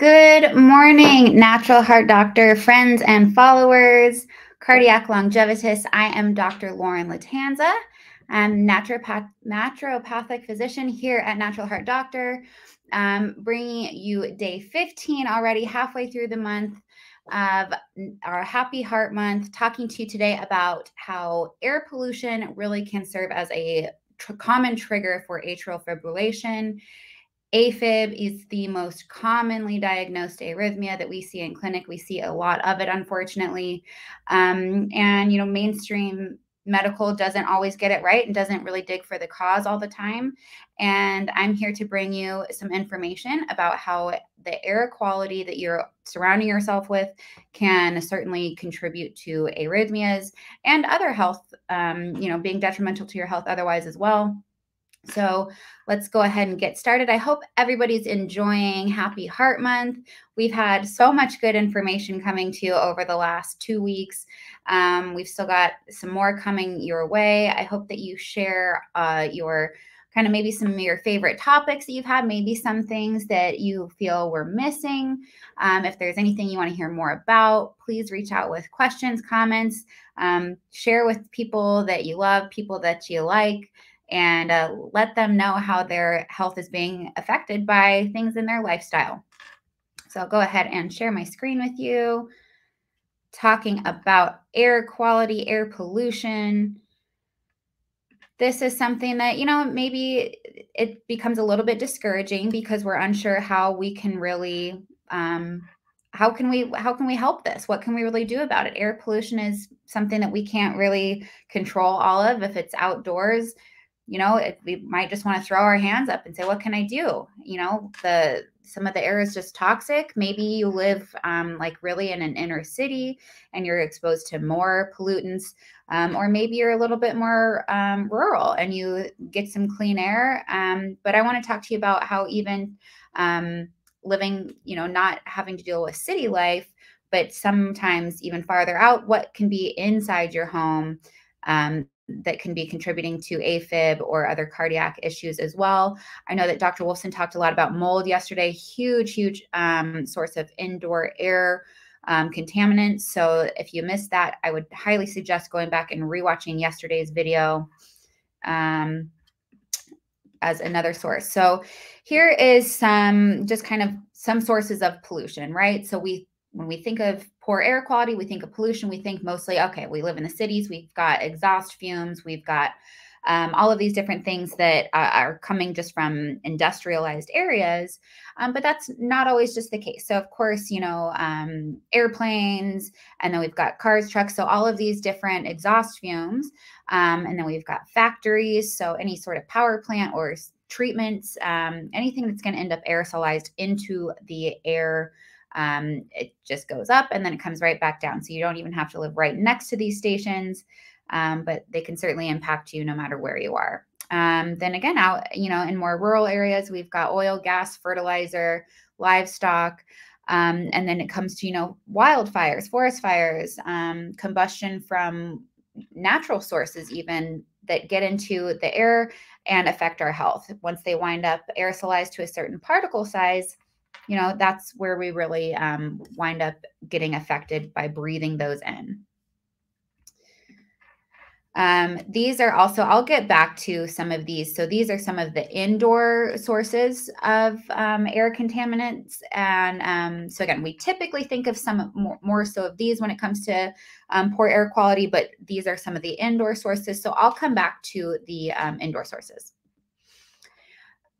Good morning, natural heart doctor friends and followers, cardiac longevitous. I am Dr. Lauren Lattanza. I'm naturopath, naturopathic physician here at Natural Heart Doctor, um, bringing you day 15 already, halfway through the month of our Happy Heart Month, talking to you today about how air pollution really can serve as a tr- common trigger for atrial fibrillation AFib is the most commonly diagnosed arrhythmia that we see in clinic. We see a lot of it, unfortunately. Um, and, you know, mainstream medical doesn't always get it right and doesn't really dig for the cause all the time. And I'm here to bring you some information about how the air quality that you're surrounding yourself with can certainly contribute to arrhythmias and other health, um, you know, being detrimental to your health otherwise as well. So let's go ahead and get started. I hope everybody's enjoying Happy Heart Month. We've had so much good information coming to you over the last two weeks. Um, we've still got some more coming your way. I hope that you share uh, your kind of maybe some of your favorite topics that you've had, maybe some things that you feel were missing. Um, if there's anything you want to hear more about, please reach out with questions, comments, um, share with people that you love, people that you like and uh, let them know how their health is being affected by things in their lifestyle. So I'll go ahead and share my screen with you, talking about air quality, air pollution. This is something that, you know, maybe it becomes a little bit discouraging because we're unsure how we can really um, how can we how can we help this what can we really do about it air pollution is something that we can't really control all of if it's outdoors you know it, we might just want to throw our hands up and say what can i do? You know the some of the air is just toxic. Maybe you live um, like really in an inner city and you're exposed to more pollutants um, or maybe you're a little bit more um, rural and you get some clean air um, but i want to talk to you about how even um, living you know not having to deal with city life but sometimes even farther out what can be inside your home um, that can be contributing to AFib or other cardiac issues as well. I know that Dr. Wolfson talked a lot about mold yesterday, huge, huge um, source of indoor air um, contaminants. So if you missed that, I would highly suggest going back and rewatching yesterday's video um, as another source. So here is some just kind of some sources of pollution, right? So we when we think of poor air quality, we think of pollution, we think mostly, okay, we live in the cities, we've got exhaust fumes, we've got um, all of these different things that uh, are coming just from industrialized areas. Um, but that's not always just the case. So, of course, you know, um, airplanes, and then we've got cars, trucks. So, all of these different exhaust fumes. Um, and then we've got factories. So, any sort of power plant or treatments, um, anything that's going to end up aerosolized into the air um, it just goes up and then it comes right back down. So you don't even have to live right next to these stations, um, but they can certainly impact you no matter where you are. Um, then again, out you know in more rural areas, we've got oil, gas, fertilizer, livestock. Um, and then it comes to you know wildfires, forest fires, um, combustion from natural sources, even that get into the air and affect our health. Once they wind up aerosolized to a certain particle size, you know, that's where we really um, wind up getting affected by breathing those in. Um, these are also, I'll get back to some of these. So these are some of the indoor sources of um, air contaminants. And um, so again, we typically think of some more, more so of these when it comes to um, poor air quality, but these are some of the indoor sources. So I'll come back to the um, indoor sources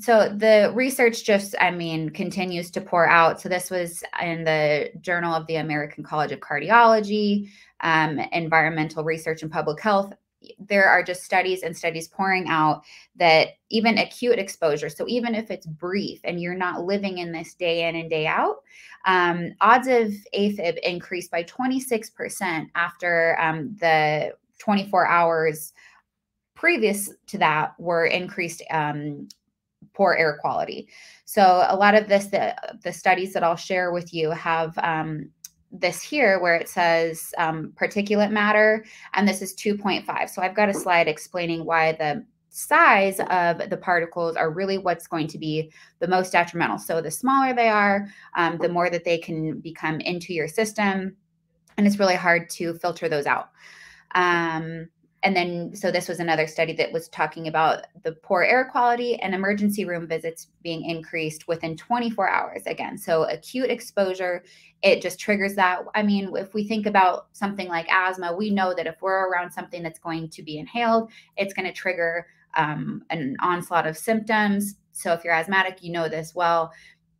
so the research just i mean continues to pour out. So this was in the journal of the american college of cardiology um, environmental research and public health. There are just studies and studies pouring out that even acute exposure so even if it's brief and you're not living in this day in and day out um, odds of afib increase by 26% after um, the 24 hours previous to that were increased um, poor air quality. So a lot of this, the, the studies that I'll share with you have um, this here where it says um, particulate matter, and this is 2.5. So I've got a slide explaining why the size of the particles are really what's going to be the most detrimental. So the smaller they are, um, the more that they can become into your system. And it's really hard to filter those out. Um, and then so this was another study that was talking about the poor air quality and emergency room visits being increased within 24 hours again. So acute exposure it just triggers that. I mean if we think about something like asthma we know that if we're around something that's going to be inhaled it's going to trigger um, an onslaught of symptoms. So if you're asthmatic you know this well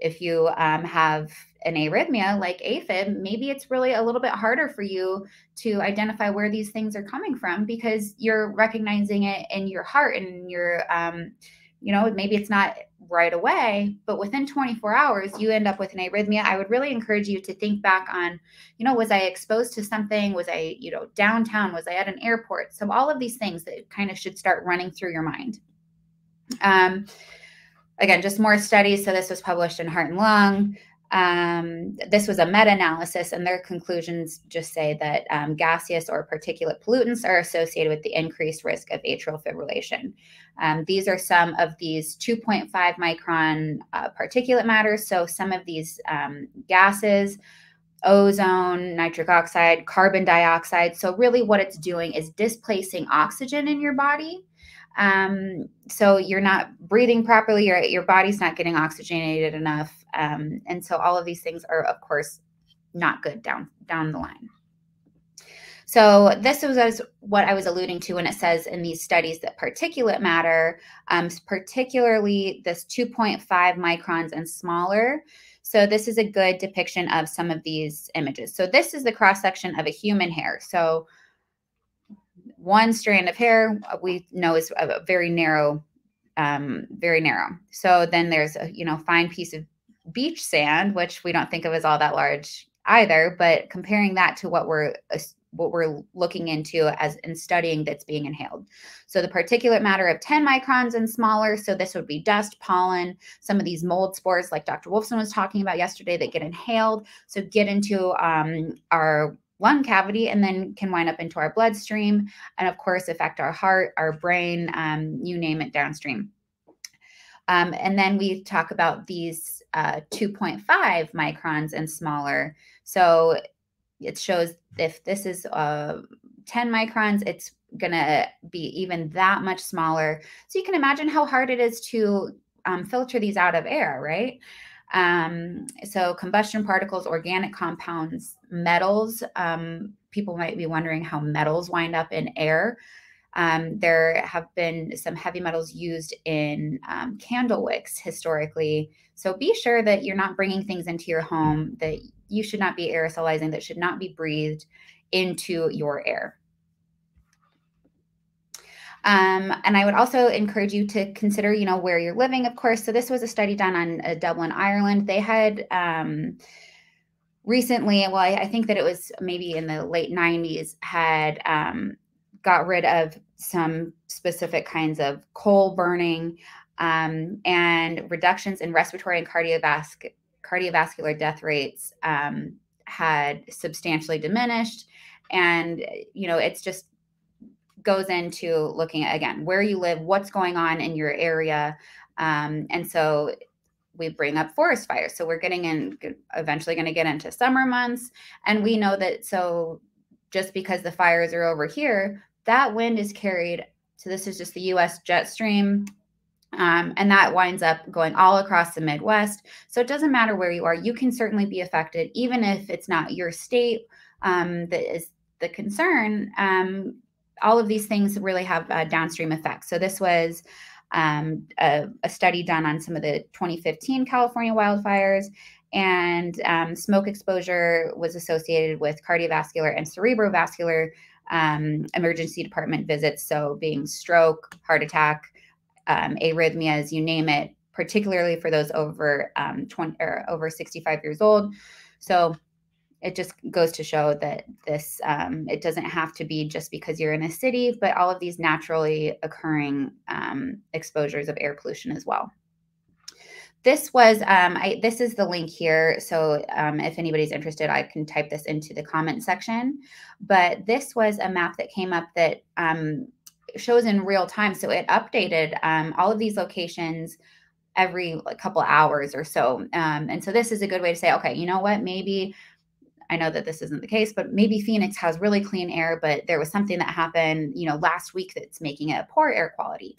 if you um, have an arrhythmia like AFib, maybe it's really a little bit harder for you to identify where these things are coming from because you're recognizing it in your heart and your, um, you know, maybe it's not right away, but within 24 hours, you end up with an arrhythmia. I would really encourage you to think back on, you know, was I exposed to something? Was I, you know, downtown? Was I at an airport? So all of these things that kind of should start running through your mind. Um, again, just more studies. So this was published in Heart and Lung. Um, this was a meta analysis, and their conclusions just say that um, gaseous or particulate pollutants are associated with the increased risk of atrial fibrillation. Um, these are some of these 2.5 micron uh, particulate matters. So, some of these um, gases, ozone, nitric oxide, carbon dioxide. So, really, what it's doing is displacing oxygen in your body um, so you're not breathing properly, your, your body's not getting oxygenated enough. Um, and so all of these things are, of course, not good down down the line. So this was what I was alluding to when it says in these studies that particulate matter, um, particularly this 2.5 microns and smaller. So this is a good depiction of some of these images. So this is the cross section of a human hair. So one strand of hair uh, we know is a very narrow, um, very narrow. So then there's a you know fine piece of beach sand, which we don't think of as all that large either. But comparing that to what we're what we're looking into as in studying that's being inhaled. So the particulate matter of 10 microns and smaller. So this would be dust, pollen, some of these mold spores, like Dr. Wolfson was talking about yesterday, that get inhaled. So get into um, our lung cavity and then can wind up into our bloodstream and of course affect our heart our brain um, you name it downstream. Um, and then we talk about these uh, 2.5 microns and smaller. So it shows if this is uh, 10 microns it's going to be even that much smaller. So you can imagine how hard it is to um, filter these out of air right um, so combustion particles, organic compounds, metals. Um, people might be wondering how metals wind up in air. Um, there have been some heavy metals used in um, candle wicks historically. So be sure that you're not bringing things into your home that you should not be aerosolizing, that should not be breathed into your air. Um, and I would also encourage you to consider, you know, where you're living, of course. So this was a study done on uh, Dublin, Ireland. They had um, recently, well, I, I, think that it was maybe in the late 90s, had um, got rid of some specific kinds of coal burning um, and reductions in respiratory and cardiovascular cardiovascular death rates um, had substantially diminished and you know it's just goes into looking at again where you live, what's going on in your area, um, and so we bring up forest fires. So we're getting in eventually going to get into summer months, and we know that so just because the fires are over here, that wind is carried. So this is just the U.S. jet stream. Um, and that winds up going all across the Midwest. So it doesn't matter where you are, you can certainly be affected, even if it's not your state um, that is the concern. Um, all of these things really have downstream effects. So this was um, a, a, study done on some of the 2015 California wildfires, and um, smoke exposure was associated with cardiovascular and cerebrovascular um, emergency department visits. So being stroke, heart attack, um, arrhythmias, you name it, particularly for those over um, 20 or over 65 years old. So it just goes to show that this um, it doesn't have to be just because you're in a city but all of these naturally occurring um, exposures of air pollution as well this was um, I, this is the link here so um, if anybody's interested i can type this into the comment section but this was a map that came up that um, shows in real time. So it updated um, all of these locations every couple hours or so. And so this is a good way to say, okay, you know what? Maybe I know that this isn't the case, but maybe Phoenix has really clean air, but there was something that happened, you know, last week that's making it a poor air quality.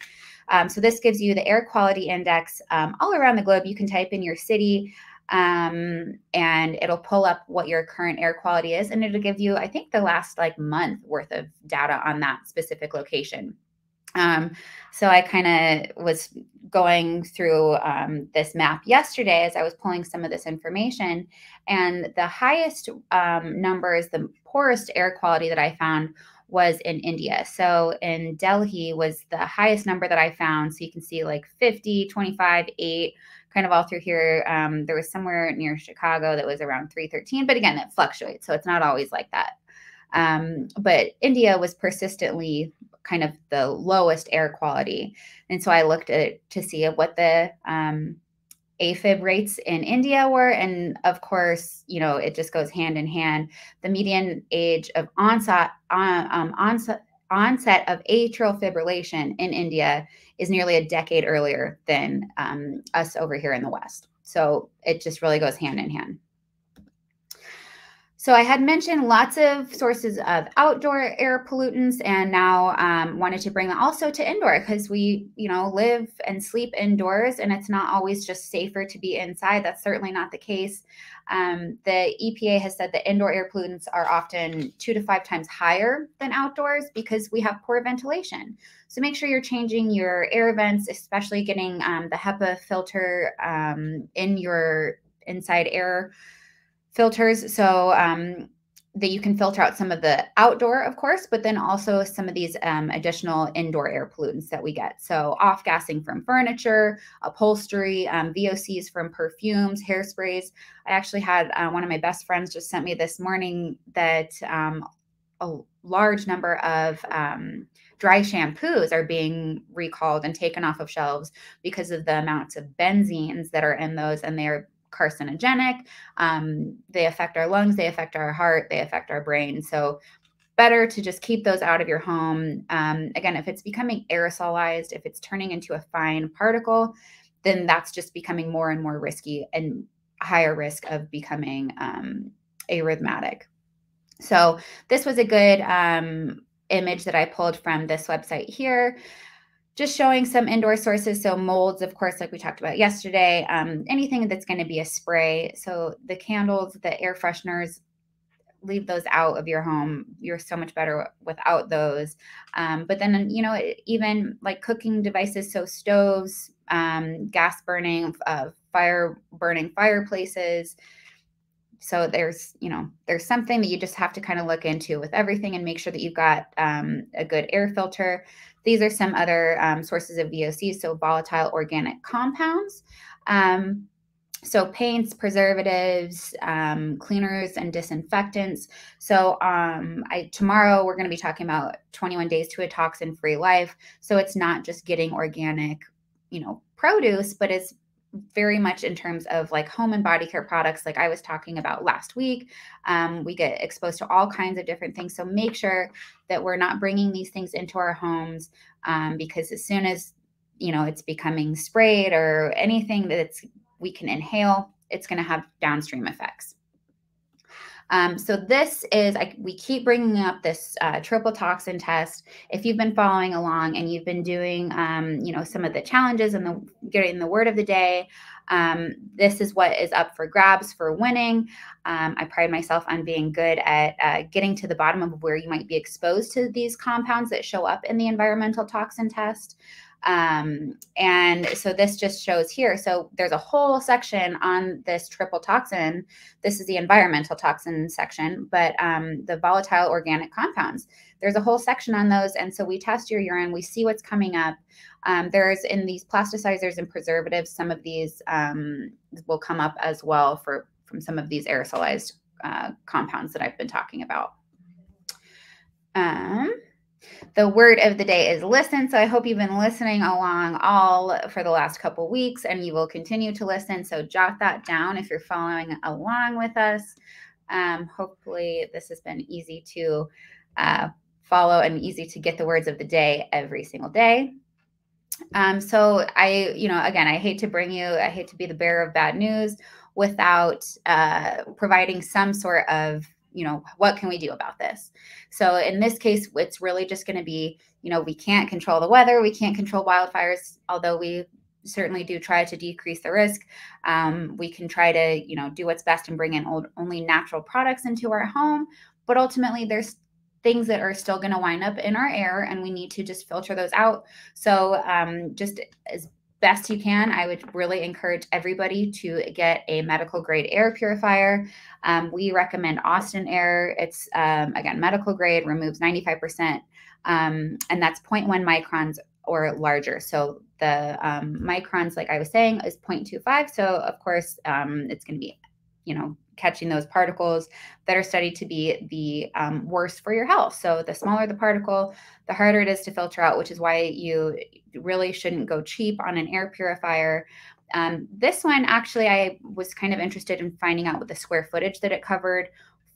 Um, so this gives you the air quality index um, all around the globe. You can type in your city um, and it'll pull up what your current air quality is, and it'll give you, I think, the last like month worth of data on that specific location. Um, so I kind of was going through um, this map yesterday as I was pulling some of this information, and the highest um, numbers, the poorest air quality that I found was in India. So in Delhi was the highest number that I found. So you can see like 50, 25, 8, kind of all through here. Um, there was somewhere near Chicago that was around 313, but again, it fluctuates. So it's not always like that. Um, but India was persistently kind of the lowest air quality. And so I looked at to see what the um, AFib rates in India were. And of course, you know, it just goes hand in hand. The median age of onset, um, onset, onset of atrial fibrillation in India is nearly a decade earlier than um, us over here in the West. So it just really goes hand in hand. So I had mentioned lots of sources of outdoor air pollutants, and now um, wanted to bring that also to indoor because we, you know, live and sleep indoors, and it's not always just safer to be inside. That's certainly not the case. Um, the EPA has said that indoor air pollutants are often two to five times higher than outdoors because we have poor ventilation. So make sure you're changing your air vents, especially getting um, the HEPA filter um, in your inside air filters so um, that you can filter out some of the outdoor, of course, but then also some of these um, additional indoor air pollutants that we get. So off gassing from furniture, upholstery, um, VOCs from perfumes, hairsprays. I actually had uh, one of my best friends just sent me this morning that um, a large number of um, dry shampoos are being recalled and taken off of shelves because of the amounts of benzenes that are in those and they're carcinogenic. Um, they affect our lungs, they affect our heart, they affect our brain. So, better to just keep those out of your home. Um, again, if it's becoming aerosolized, if it's turning into a fine particle, then that's just becoming more and more risky and higher risk of becoming um, arrhythmatic. So, this was a good um, image that I pulled from this website here just showing some indoor sources. So molds, of course, like we talked about yesterday, um, anything that's going to be a spray. So the candles, the air fresheners, leave those out of your home. You're so much better without those. Um, but then, you know, even like cooking devices, so stoves, um, gas burning, uh, fire burning fireplaces. So there's, you know, there's something that you just have to kind of look into with everything and make sure that you've got um, a good air filter. These are some other um, sources of VOCs, so volatile organic compounds. Um, so paints, preservatives, um, cleaners, and disinfectants. So um, I, tomorrow we're going to be talking about 21 days to a toxin-free life. So it's not just getting organic, you know, produce, but it's very much in terms of like home and body care products, like I was talking about last week. Um, we get exposed to all kinds of different things. So make sure that we're not bringing these things into our homes um, because as soon as you know it's becoming sprayed or anything that's we can inhale, it's going to have downstream effects. Um, so this is, I, we keep bringing up this uh, triple toxin test. If you've been following along and you've been doing, um, you know, some of the challenges and the getting the word of the day, um, this is what is up for grabs for winning. Um, I pride myself on being good at uh, getting to the bottom of where you might be exposed to these compounds that show up in the environmental toxin test. Um, and so this just shows here. So there's a whole section on this triple toxin. This is the environmental toxin section, but um, the volatile organic compounds. There's a whole section on those. And so we test your urine, we see what's coming up. Um, there's in these plasticizers and preservatives, some of these um, will come up as well for from some of these aerosolized uh, compounds that I've been talking about. Um, the word of the day is listen. So I hope you've been listening along all for the last couple weeks and you will continue to listen. So jot that down if you're following along with us. Um, hopefully, this has been easy to uh, follow and easy to get the words of the day every single day. Um, so I, you know, again, I hate to bring you, I hate to be the bearer of bad news without uh, providing some sort of, you know, what can we do about this? So in this case, it's really just going to be, you know, we can't control the weather, we can't control wildfires, although we certainly do try to decrease the risk. Um, we can try to, you know, do what's best and bring in old, only natural products into our home. But ultimately, there's things that are still going to wind up in our air, and we need to just filter those out. So, um, just as best you can, I would really encourage everybody to get a medical grade air purifier. Um, we recommend Austin Air. It's um, again medical grade, removes 95%, um, and that's 0.1 microns or larger. So the um, microns, like I was saying, is 0.25. So of course, um, it's going to be, you know, catching those particles that are studied to be the um, worst for your health. So the smaller the particle, the harder it is to filter out, which is why you really shouldn't go cheap on an air purifier. Um, this one, actually, I was kind of interested in finding out what the square footage that it covered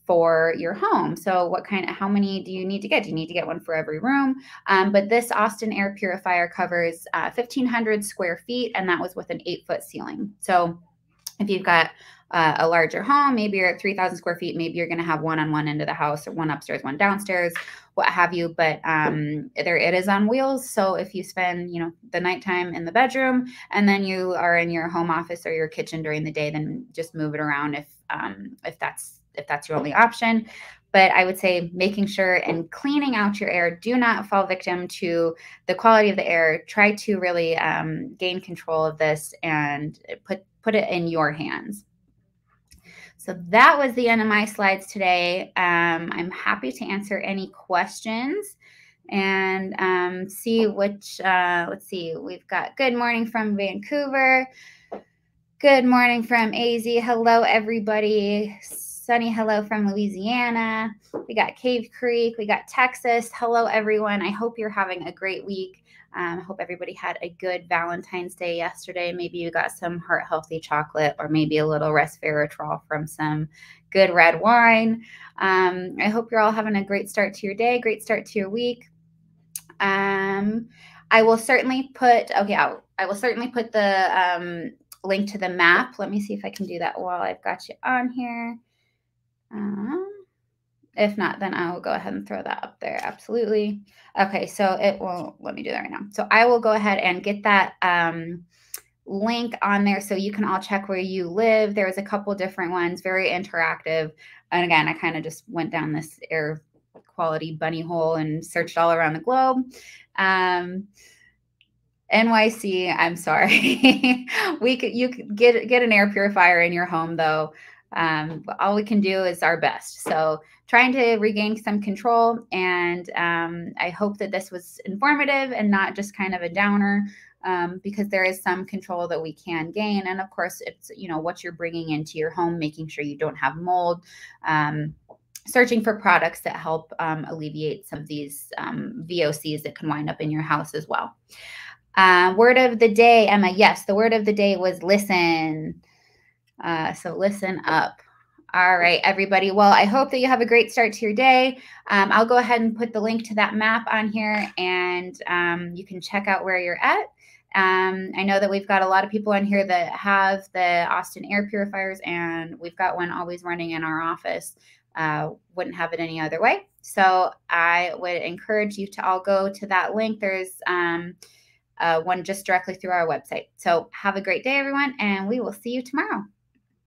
for your home. So, what kind of, how many do you need to get? Do you need to get one for every room? Um, but this Austin air purifier covers uh, 1,500 square feet, and that was with an eight foot ceiling. So, if you've got uh, a larger home, maybe you're at 3,000 square feet, maybe you're going to have one on one end of the house, or one upstairs, one downstairs, what have you. But um, there it is on wheels. So if you spend, you know, the nighttime in the bedroom and then you are in your home office or your kitchen during the day, then just move it around if um, if that's if that's your only option. But I would say making sure and cleaning out your air. Do not fall victim to the quality of the air. Try to really um, gain control of this and put put it in your hands. So that was the end of my slides today. Um, I'm happy to answer any questions and um, see which, uh, let's see, we've got good morning from Vancouver. Good morning from AZ. Hello, everybody. Sunny hello from Louisiana. We got Cave Creek. We got Texas. Hello, everyone. I hope you're having a great week. Um, I hope everybody had a good Valentine's Day yesterday. Maybe you got some heart healthy chocolate or maybe a little resveratrol from some good red wine. Um, I hope you're all having a great start to your day, great start to your week. Um, I will certainly put, okay, I, I will certainly put the um, link to the map. Let me see if I can do that while I've got you on here. If not, then I will go ahead and throw that up there. Absolutely. Okay, so it will, let me do that right now. So I will go ahead and get that um, link on there so you can all check where you live. There's a couple different ones, very interactive. And again, I kind of just went down this air quality bunny hole and searched all around the globe. Um, NYC, I'm sorry. we could you could get get an air purifier in your home though. Um, all we can do is our best. So trying to regain some control. And um, I hope that this was informative and not just kind of a downer. Um, because there is some control that we can gain. And of course, it's, you know, what you're bringing into your home, making sure you don't have mold, um, searching for products that help um, alleviate some of these um, VOCs that can wind up in your house as well. Uh, word of the day, Emma. Yes, the word of the day was listen. Uh, so listen up. All right, everybody. Well, I hope that you have a great start to your day. Um, I'll go ahead and put the link to that map on here and um, you can check out where you're at. Um, I know that we've got a lot of people on here that have the Austin air purifiers, and we've got one always running in our office. Uh, wouldn't have it any other way. So I would encourage you to all go to that link. There's um, uh, one just directly through our website. So have a great day, everyone, and we will see you tomorrow.